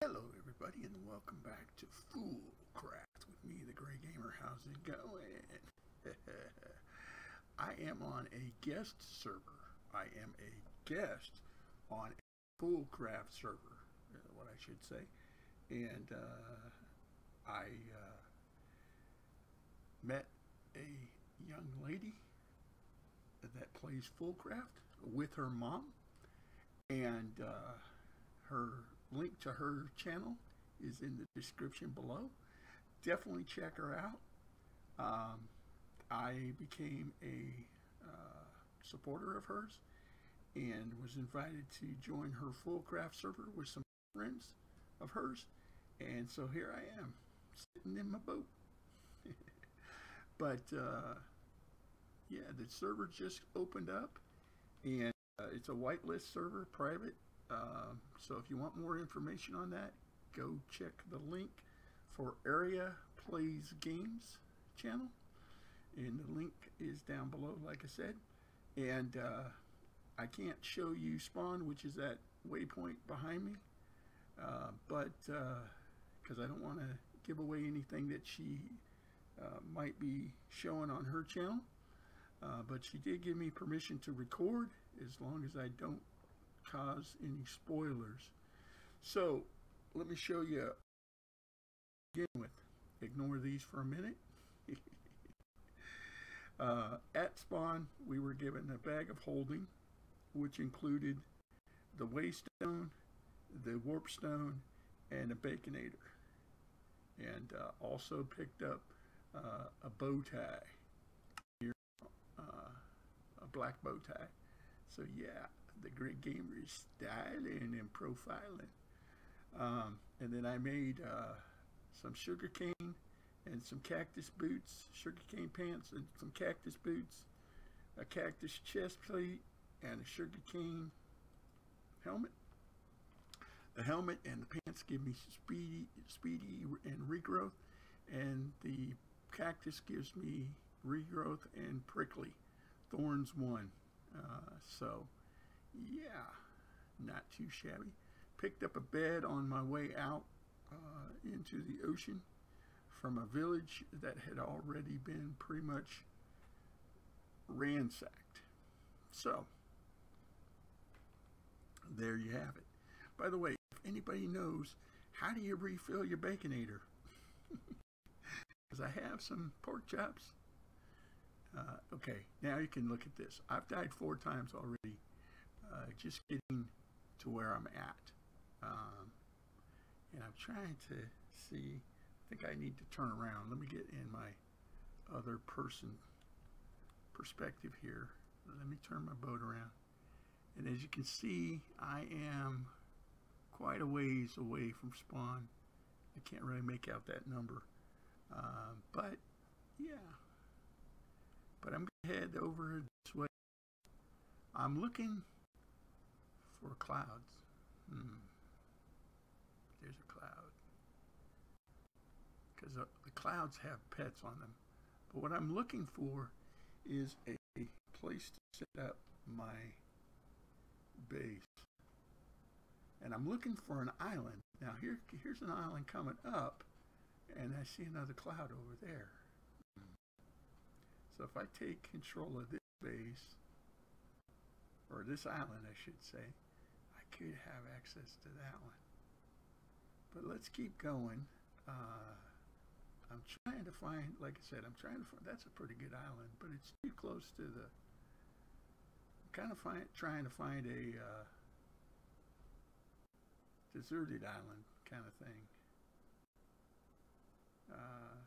Hello, everybody, and welcome back to Foolcraft with me, the Gray Gamer. How's it going? I am on a guest server. I am a guest on a Foolcraft server, uh, what I should say. And uh, I uh, met a young lady that plays Foolcraft with her mom, and uh, her link to her channel is in the description below. Definitely check her out. Um, I became a uh, supporter of hers and was invited to join her Foolcraft server with some friends of hers. And so here I am, sitting in my boat. but uh, yeah, the server just opened up and uh, it's a whitelist server, private. Um, so if you want more information on that, go check the link for Aira Plays Games channel. And the link is down below, like I said. And uh, I can't show you Spawn, which is that waypoint behind me. Uh, but because uh, I don't want to give away anything that she uh, might be showing on her channel. Uh, but she did give me permission to record as long as I don't cause any spoilers. So let me show you begin with. Ignore these for a minute. uh, at spawn, we were given a bag of holding, which included the waystone, the warp stone, and a baconator. And uh, also picked up uh, a bow tie, uh, a black bow tie. So yeah, the Gray Gamer styling and profiling. Um, and then I made uh, some sugar cane and some cactus boots, sugar cane pants and some cactus boots, a cactus chest plate, and a sugar cane helmet. The helmet and the pants give me speedy, speedy and regrowth, and the cactus gives me regrowth and prickly. Thorns one. Uh, so, yeah, not too shabby. Picked up a bed on my way out uh, into the ocean from a village that had already been pretty much ransacked. So, there you have it. By the way, if anybody knows, how do you refill your Baconator? Because I have some pork chops uh, okay, now you can look at this. I've died four times already, uh, just getting to where I'm at. Um, and I'm trying to see, I think I need to turn around. Let me get in my other person perspective here. Let me turn my boat around. And as you can see, I am quite a ways away from spawn. I can't really make out that number. Um, but yeah, but I'm going to head over this way. I'm looking for clouds. Hmm. There's a cloud. Because the, the clouds have pets on them. But what I'm looking for is a place to set up my base. And I'm looking for an island. Now here, here's an island coming up, and I see another cloud over there. So if I take control of this base, or this island I should say, could have access to that one. But let's keep going. Uh, I'm trying to find, like I said, I'm trying to find, that's a pretty good island, but it's too close to the, I'm kind of find, trying to find a uh, deserted island kind of thing. Uh,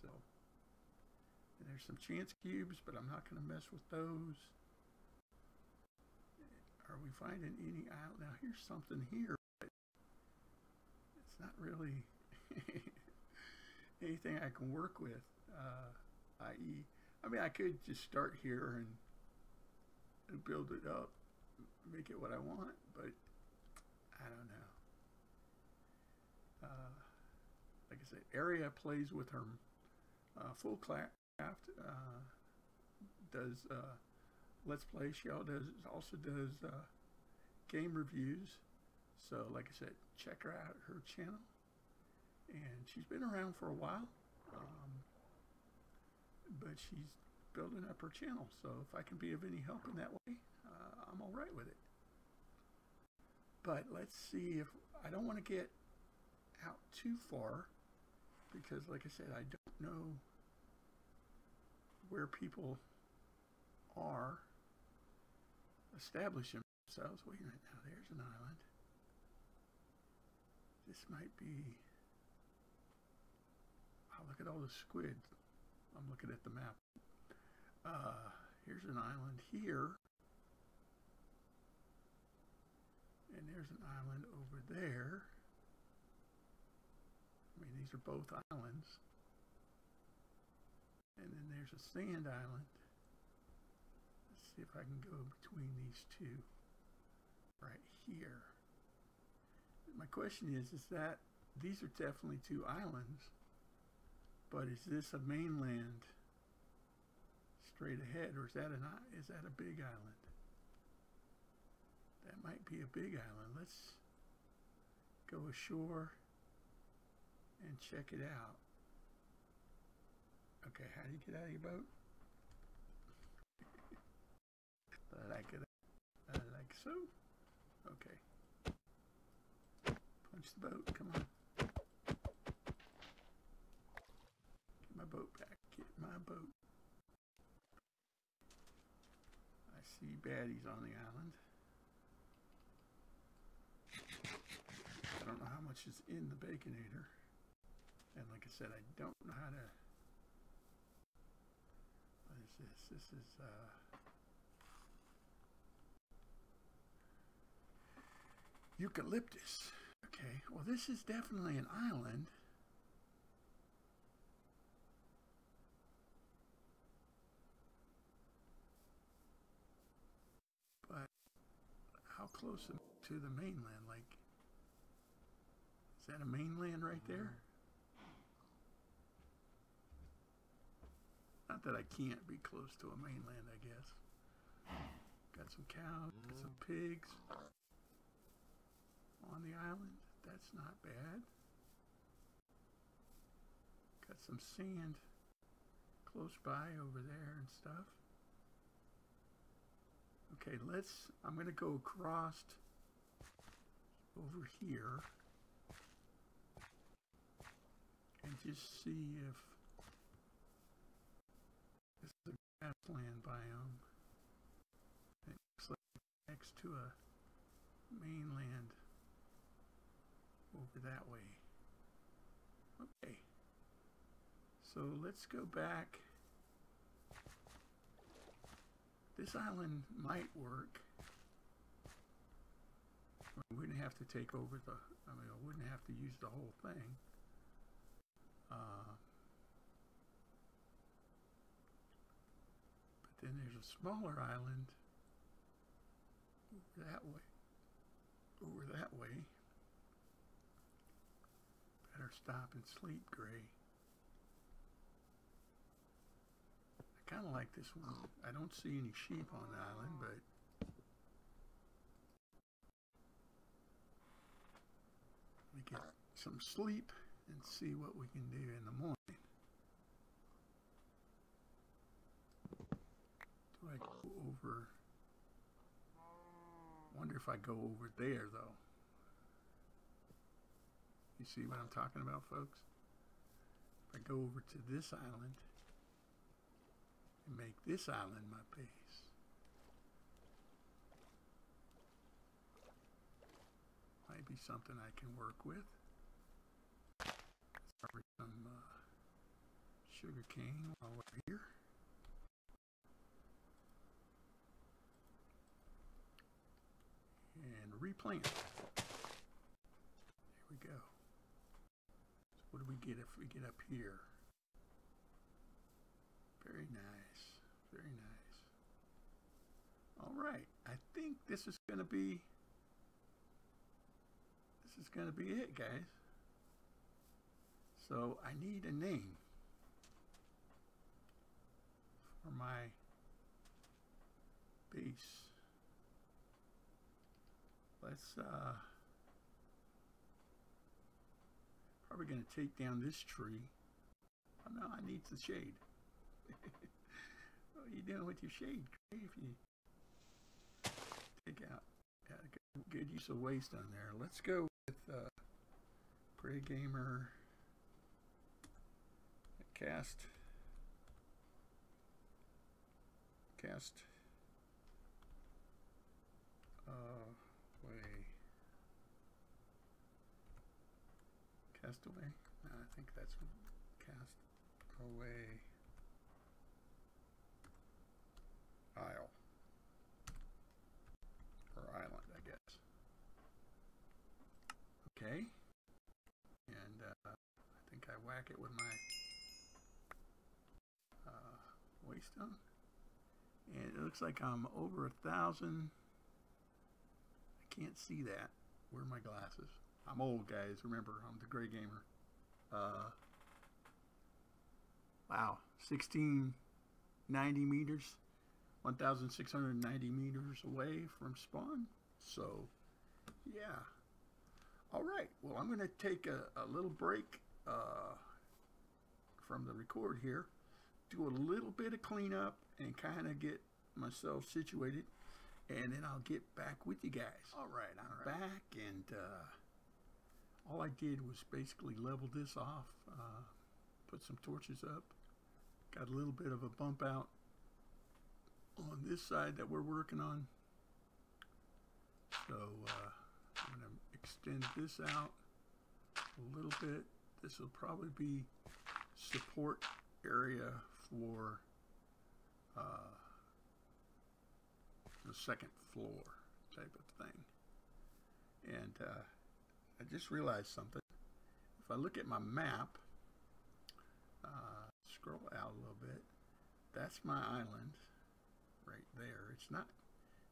so there's some chance cubes, but I'm not going to mess with those. Are we finding any out? Now here's something here, but it's not really anything I can work with. Uh, i.e., I mean, I could just start here and, and build it up, make it what I want, but I don't know. Uh, like I said, Aira plays with her uh, Foolcraft uh, does uh, Let's Play. She also does, also does uh, game reviews. So, like I said, check her out, her channel. And she's been around for a while, um, but she's building up her channel. So, if I can be of any help in that way, uh, I'm all right with it. But let's see if I don't want to get out too far because, like I said, I don't know where people are establishing themselves. Wait a minute now, there's an island. This might be. Oh, look at all the squid. I'm looking at the map. Uh, here's an island here. And there's an island over there. I mean, these are both islands. And then there's a sand island. See if I can go between these two right here. My question is, is that these are definitely two islands, but is this a mainland straight ahead, or is that an is that a big island? That might be a big island. Let's go ashore and check it out. Okay, how do you get out of your boat? Like uh, like so. Okay. Punch the boat. Come on. Get my boat back. Get my boat. I see baddies on the island. I don't know how much is in the Baconator. And like I said, I don't know how to... What is this? This is... Uh, eucalyptus. Okay, well this is definitely an island. But how close to the mainland? Like, is that a mainland right there? Not that I can't be close to a mainland, I guess. Got some cows, got some pigs on the island. That's not bad. Got some sand close by over there and stuff. Okay, let's, I'm going to go across over here and just see if this is a grassland biome. It looks like next to a mainland that way. Okay. So let's go back. This island might work. We wouldn't have to take over the, I mean, I wouldn't have to use the whole thing. Uh, but then there's a smaller island over that way. Over that way. Better stop and sleep, Gray. I kind of like this one. I don't see any sheep on the island, but we get some sleep and see what we can do in the morning. Do I go over? Wonder if I go over there though. You see what I'm talking about, folks? If I go over to this island and make this island my base, might be something I can work with. Start some uh, sugar cane while we're here. And replant. There we go. What do we get if we get up here? Very nice. Very nice. All right. I think this is going to be this is going to be it, guys. So I need a name for my base. Let's uh Probably going to take down this tree. Oh no, I need the shade. what are you doing with your shade? If you take out yeah, good, good use of waystone there. Let's go with uh, Gray Gamer cast cast uh, way cast away. No, I think that's cast away isle. Or island I guess. Okay. And uh, I think I whack it with my uh, waystone and it looks like I'm over a thousand. I can't see that. Where are my glasses I'm old guys. Remember I'm the gray gamer. Uh, wow. 1690 meters. 1690 meters away from spawn. So yeah. All right. Well I'm gonna take a, a little break uh, from the record here do a little bit of cleanup and kind of get myself situated and then I'll get back with you guys. All right, I'm right. back and uh, all I did was basically level this off, uh, put some torches up, got a little bit of a bump out on this side that we're working on. So uh, I'm going to extend this out a little bit. This will probably be support area for uh, the second floor type of thing. And uh, I just realized something. If I look at my map, uh, scroll out a little bit, that's my island right there. It's not,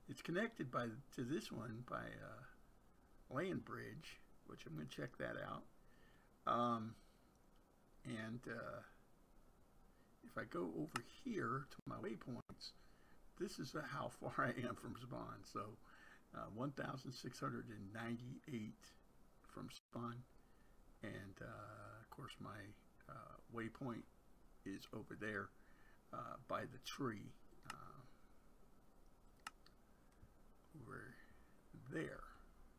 it's connected by to this one by a land bridge, which I'm going to check that out. Um, and uh, if I go over here to my waypoints, this is how far I am from spawn. So uh, 1,698 from spawn. And uh, of course my uh, waypoint is over there uh, by the tree. Uh, over there.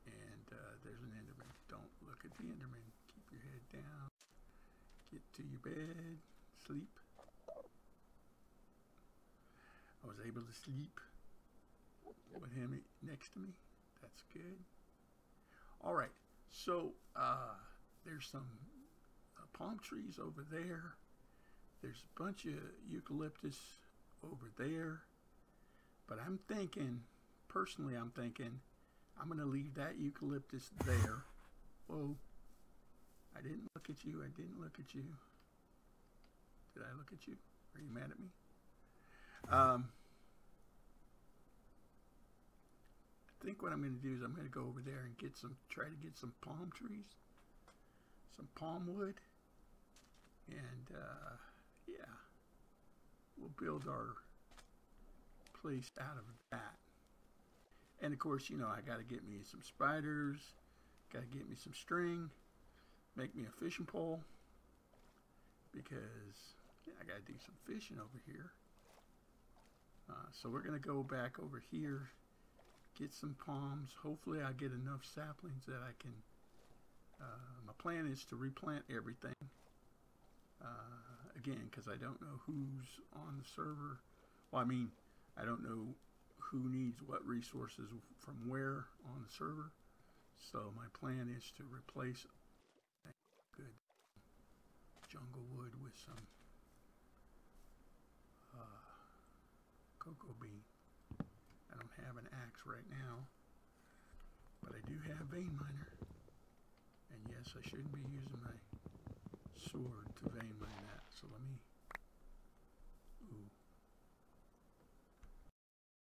And uh, there's an Enderman. Don't look at the Enderman. Keep your head down. Get to your bed. Sleep. I was able to sleep with him next to me. That's good. All right, so uh, there's some uh, palm trees over there. There's a bunch of eucalyptus over there. But I'm thinking, personally, I'm thinking, I'm going to leave that eucalyptus there. Whoa. I didn't look at you. I didn't look at you. Did I look at you? Are you mad at me? Um, I think what I'm going to do is I'm going to go over there and get some, try to get some palm trees, some palm wood, and uh, yeah, we'll build our place out of that. And of course, you know, I got to get me some spiders, got to get me some string, make me a fishing pole, because yeah, I got to do some fishing over here. Uh, so we're going to go back over here, get some palms. Hopefully I get enough saplings that I can, uh, my plan is to replant everything. Uh, again, because I don't know who's on the server. Well, I mean, I don't know who needs what resources from where on the server. So my plan is to replace good jungle wood with some cocoa bean. Have an axe right now, but I do have vein miner. And yes, I shouldn't be using my sword to vein mine that. So let me, ooh,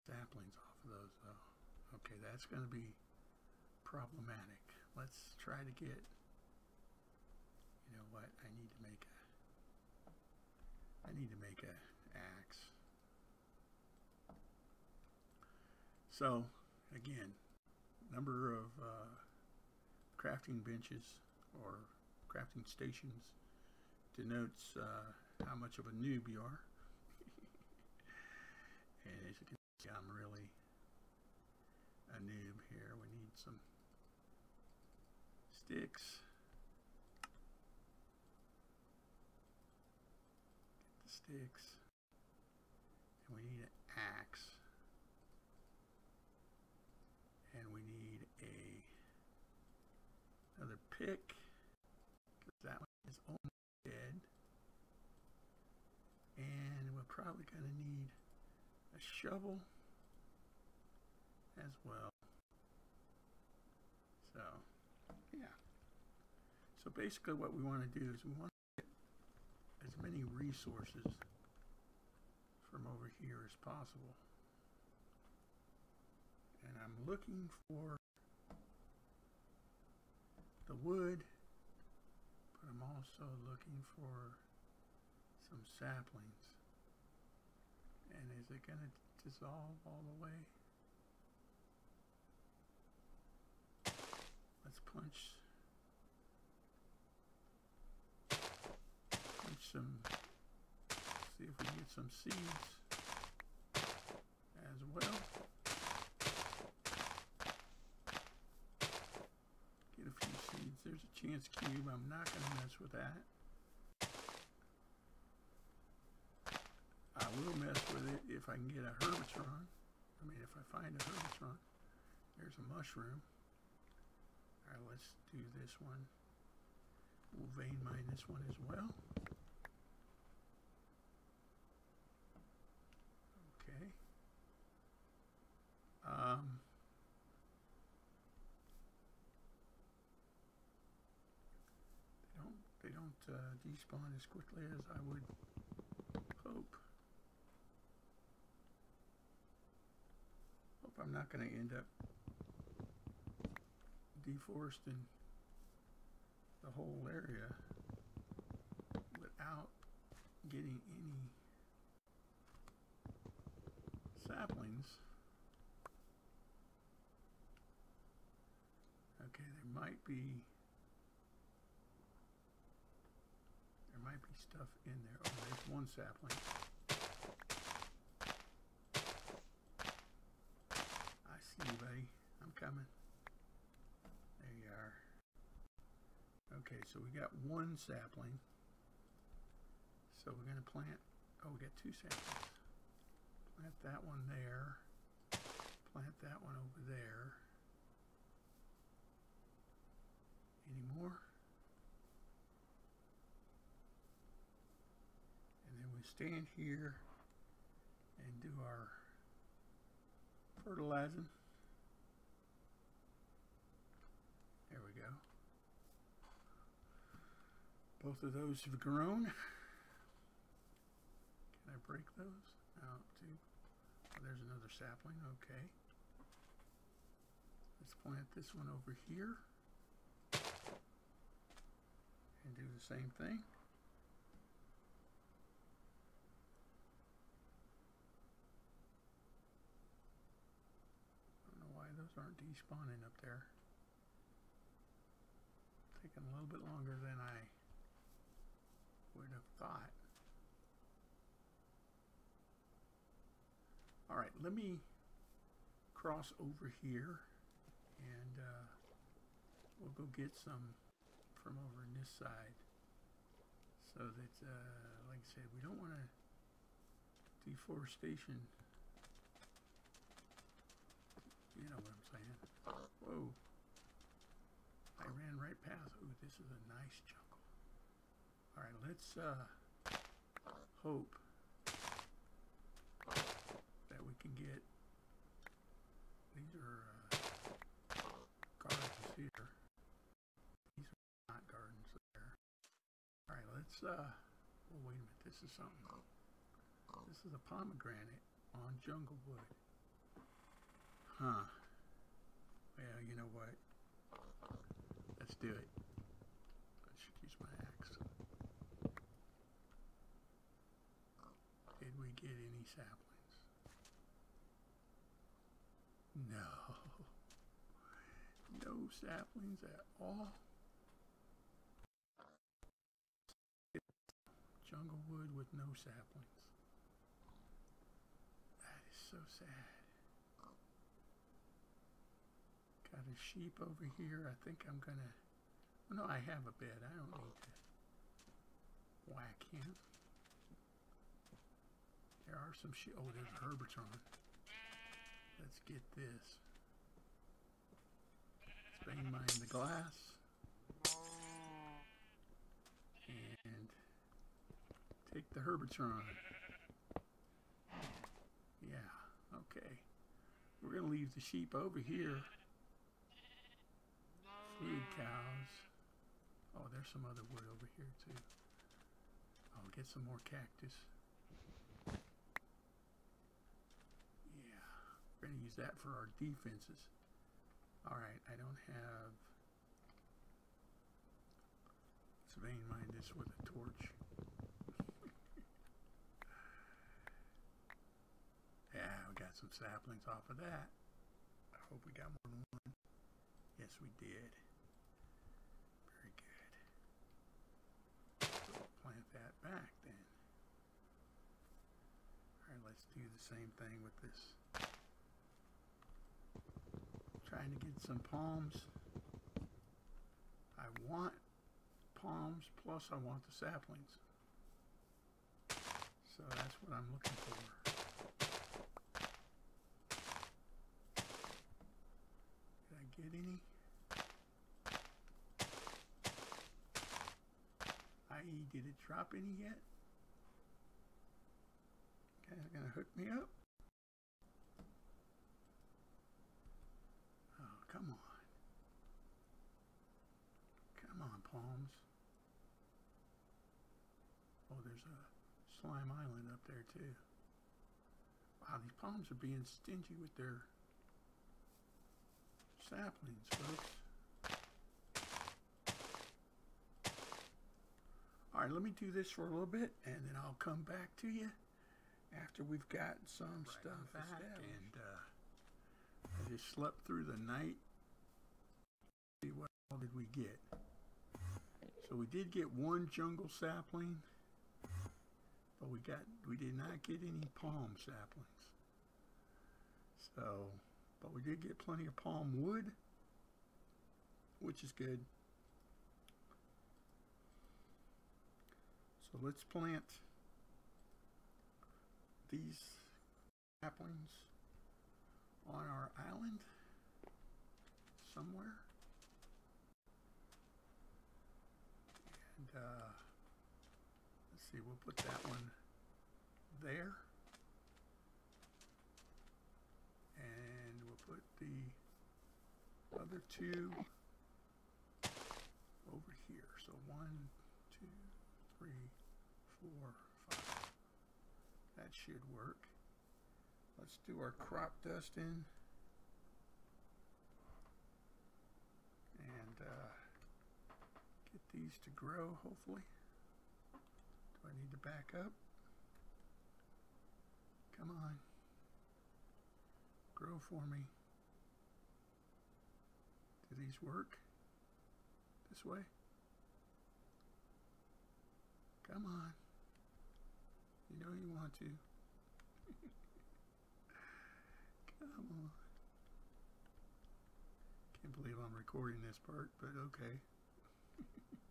saplings off of those though. Okay, that's going to be problematic. Let's try to get, you know what, I need to make a, I need to make a axe. So, again, number of uh, crafting benches or crafting stations denotes uh, how much of a noob you are. and as you can see, I'm really a noob here. We need some sticks. Get the sticks. And we need an axe. And we need a another pick. Because that one is almost dead. And we're probably going to need a shovel as well. So, yeah. So basically what we want to do is we want to get as many resources from over here as possible. And I'm looking for the wood, but I'm also looking for some saplings. And is it going to dissolve all the way? Let's punch punch some see if we get some seeds as well. Get a few seeds. There's a chance cube. I'm not going to mess with that. I will mess if I can get a Hermitron. I mean, if I find a Hermitron. There's a mushroom. Alright, let's do this one. We'll vein mine this one as well. Okay. Um, they don't they don't uh, despawn as quickly as I would hope. Hope I'm not going to end up deforesting the whole area without getting any saplings. Okay, there might be there might be stuff in there. Oh, there's one sapling. I see you, buddy. I'm coming. There you are. Okay, so we got one sapling. So we're going to plant, oh, we got two saplings. Plant that one there. Plant that one over there. Any more? And then we stand here and do our fertilizing. There we go. Both of those have grown. Can I break those? No, too. Oh, there's another sapling. Okay. Let's plant this one over here. And do the same thing. I don't know why those aren't despawning up there taking a little bit longer than I would have thought. All right, let me cross over here and uh, we'll go get some from over on this side so that, uh, like I said, we don't want to deforestation. You know what I'm saying? Whoa. I ran right past. Ooh, this is a nice jungle. All right, let's uh, hope that we can get. These are uh, gardens here. These are not gardens there. All right, let's. Uh, oh, wait a minute. This is something. This is a pomegranate on jungle wood. Huh. Well, you know what? Let's do it. I should use my axe. Did we get any saplings? No. No saplings at all? jungle wood with no saplings. That is so sad. Got a sheep over here. I think I'm gonna. Oh, no, I have a bed. I don't need to whack him. There are some sheep. Oh, there's a Herbertron. Let's get this. Let's mine the glass. And take the Herbertron. Yeah, okay. We're going to leave the sheep over here. Food cows. Oh, there's some other wood over here too. I'll get some more cactus. Yeah, we're going to use that for our defenses. Alright, I don't have... Let's vein mine this with a torch. yeah, we got some saplings off of that. I hope we got more than one. Yes, we did. Very good. So we'll plant that back then. Alright, let's do the same thing with this. Trying to get some palms. I want palms, plus I want the saplings. So that's what I'm looking for. Did I get any? I.e., did it drop any yet? Guys gonna hook me up? Oh, come on. Come on, palms. Oh, there's a slime island up there too. Wow, these palms are being stingy with their saplings, folks. All right, let me do this for a little bit, and then I'll come back to you after we've got some Right, stuff back. And uh, I just slept through the night. See what all did we get? So we did get one jungle sapling, but we got we did not get any palm saplings. So, but we did get plenty of palm wood, which is good. So let's plant these saplings on our island somewhere. And uh, see, we'll put that one there. And we'll put the other two over here. So one, two, three, four, five. That should work. Let's do our crop dusting. And uh, get these to grow, hopefully. I need to back up? Come on. Grow for me. Do these work? This way? Come on. You know you want to. Come on. Can't believe I'm recording this part, but okay.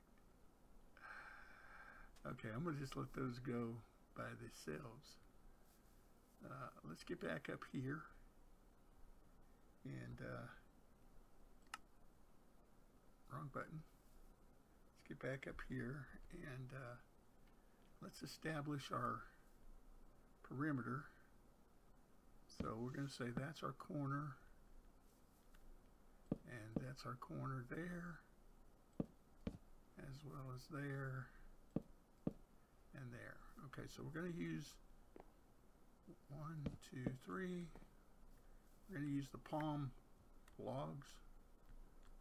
okay, I'm going to just let those go by themselves. Uh, let's get back up here. And, uh, wrong button. Let's get back up here and, uh, let's establish our perimeter. So we're going to say that's our corner and that's our corner there as well as there and there. Okay, so we're going to use one, two, three. We're going to use the palm logs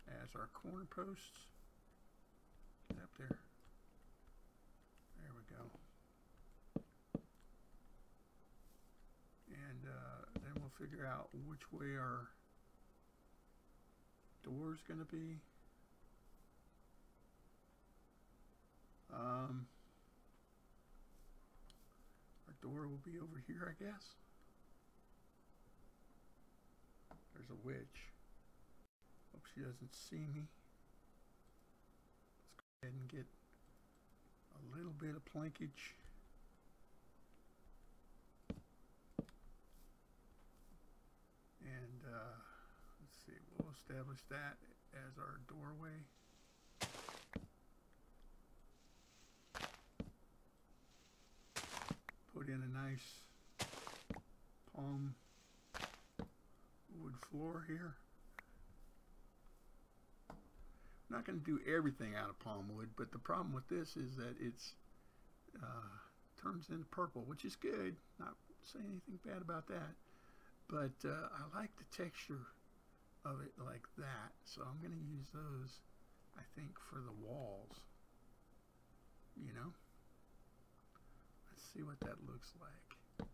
as our corner posts. Get up there. There we go. And uh, then we'll figure out which way our door is going to be. Um, door will be over here, I guess. There's a witch. Hope she doesn't see me. Let's go ahead and get a little bit of plankage. And uh, let's see, we'll establish that as our doorway. Put in a nice palm wood floor here. I'm not going to do everything out of palm wood, but the problem with this is that it's uh, turns into purple, which is good. Not saying anything bad about that, but uh, I like the texture of it like that, so I'm going to use those, I think, for the walls. You know? See what that looks like.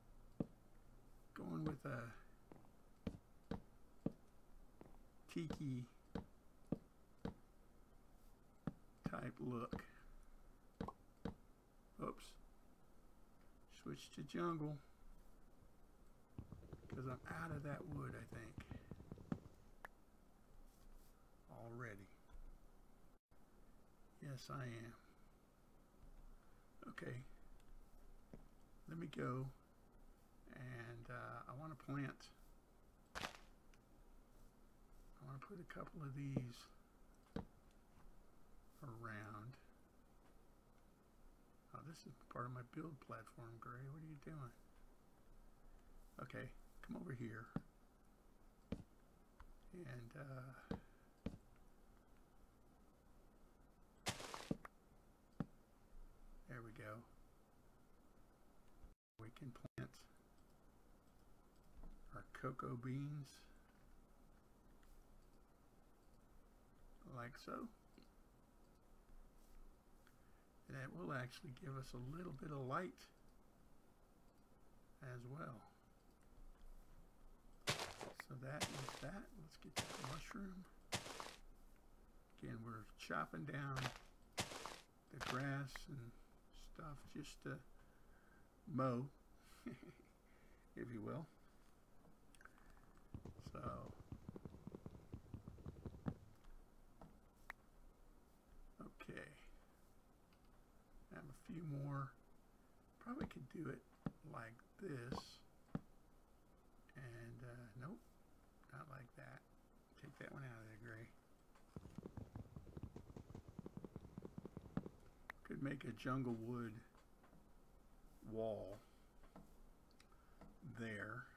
Going with a tiki type look. Oops. Switch to jungle because I'm out of that wood, I think. Already. Yes, I am. Okay. Let me go and uh, I want to plant I want to put a couple of these around. Oh, this is part of my build platform, Gray. What are you doing? Okay, come over here. And, uh, there we go. We can plant our cocoa beans. like so. And that will actually give us a little bit of light as well. So that is that. Let's get that mushroom. Again, we're chopping down the grass and stuff just to mow, if you will. So okay. I have a few more. Probably could do it like this. And, uh, nope, not like that. Take that one out of there, Gray. Could make a jungle wood wall there.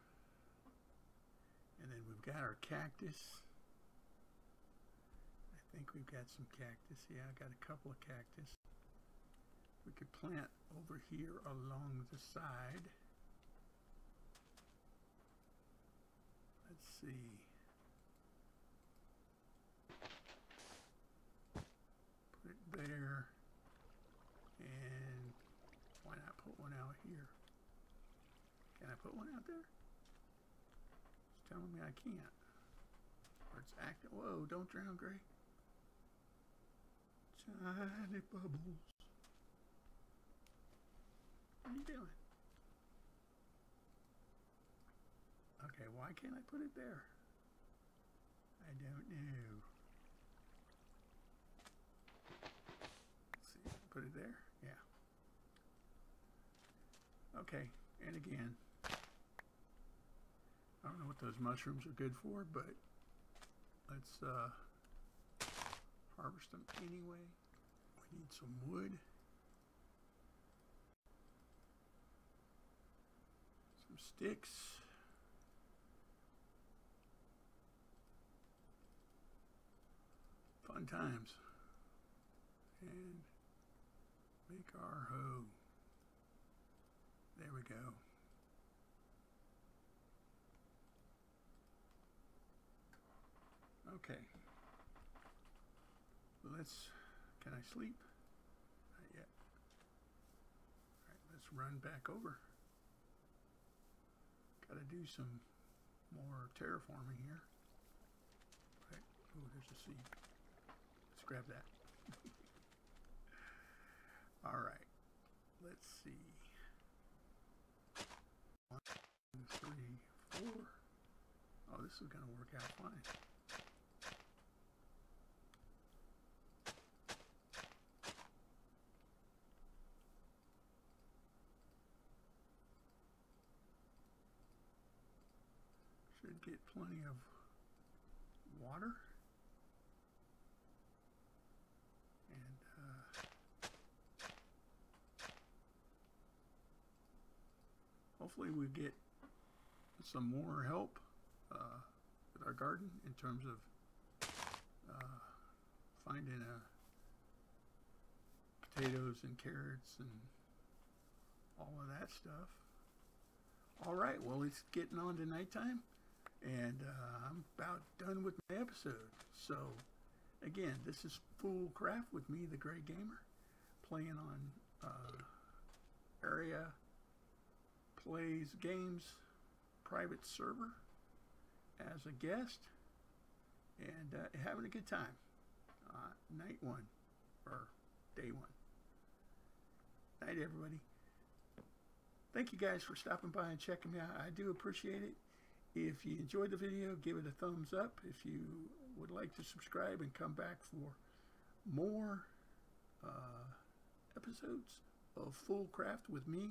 And then we've got our cactus. I think we've got some cactus. Yeah, I got a couple of cactus we could plant over here along the side. Let's see. Put it there. And why not put one out here? Can I put one out there? It's telling me I can't. Or it's acting. Whoa, don't drown, Gray. Tiny bubbles. What are you doing? Okay, why can't I put it there? I don't know. Let's see, put it there? Yeah. Okay, and again, don't know what those mushrooms are good for, but let's uh, harvest them anyway. We need some wood. some sticks. Fun times. And make our hoe. There we go. Okay. Let's, can I sleep? Not yet. All right, let's run back over. Got to do some more terraforming here. Right. Oh, there's a seed. Let's grab that. All right. Let's see. three, four. Oh, this is going to work out fine. Should get plenty of water. And uh, hopefully we get some more help uh, with our garden in terms of uh, finding uh, potatoes and carrots and all of that stuff. All right, well, it's getting on to nighttime, and uh, I'm about done with my episode. So, again, this is Foolcraft with me, the Gray Gamer, playing on uh, Aira Plays Games private server as a guest and uh, having a good time. Uh, night one or day one. Night, everybody. Thank you guys for stopping by and checking me out. I do appreciate it. If you enjoyed the video, give it a thumbs up. If you would like to subscribe and come back for more uh, episodes of Foolcraft with me,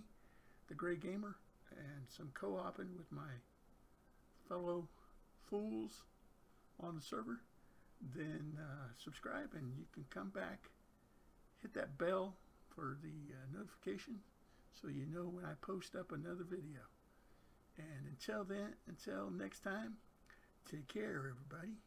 the Gray Gamer, and some co-oping with my fellow fools on the server, then uh, subscribe and you can come back, hit that bell for the uh, notification so you know when I post up another video. And until then, until next time, take care everybody.